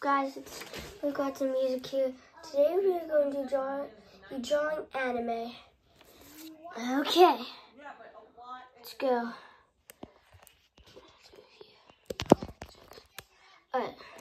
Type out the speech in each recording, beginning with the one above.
guys, it's, we've got some music here. Today we are going to draw, be drawing anime. Okay, let's go. Alright. Okay.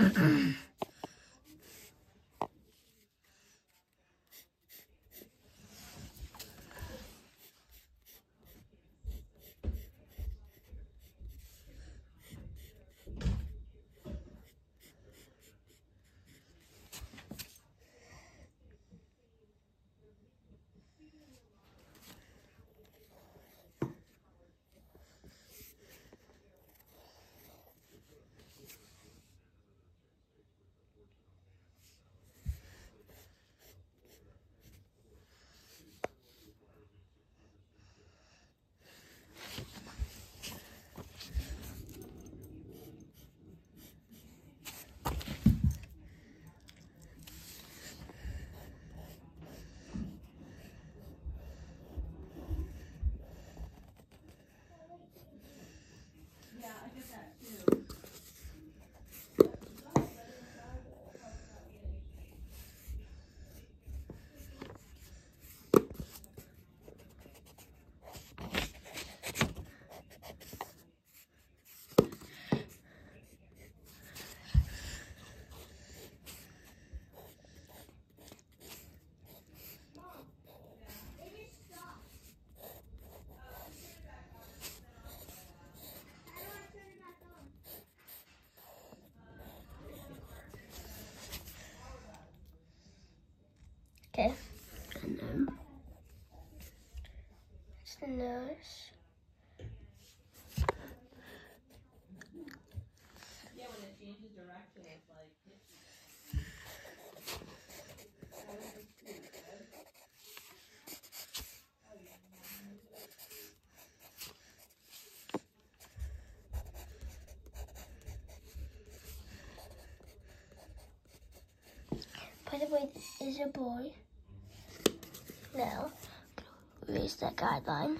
Okay. Okay. And then it's the nose. Yeah, when it changes direction, it's like. By the way, this is a boy. Now, erase that guideline.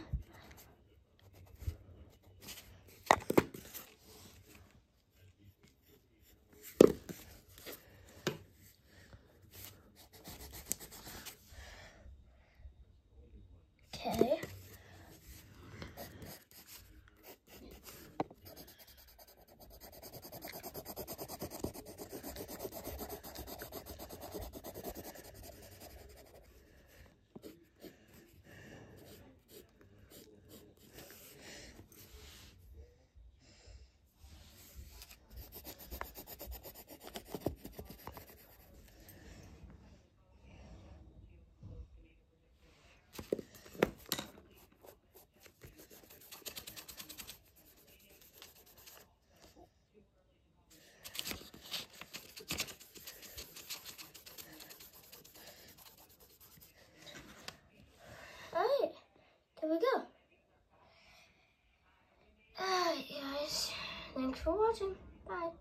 For watching. Bye.